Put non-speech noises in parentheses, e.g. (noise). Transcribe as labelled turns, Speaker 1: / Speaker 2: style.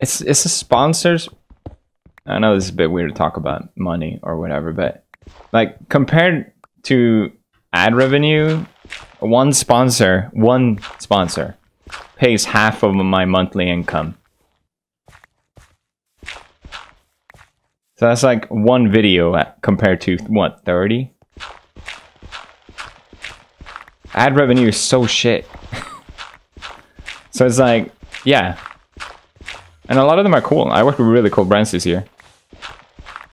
Speaker 1: it's it's a sponsors. I know this is a bit weird to talk about money or whatever, but like compared to ad revenue, one sponsor, one sponsor pays half of my monthly income. So that's like one video at- compared to what, 30? Ad revenue is so shit. (laughs) so it's like, yeah. And a lot of them are cool. I worked with really cool brands this year.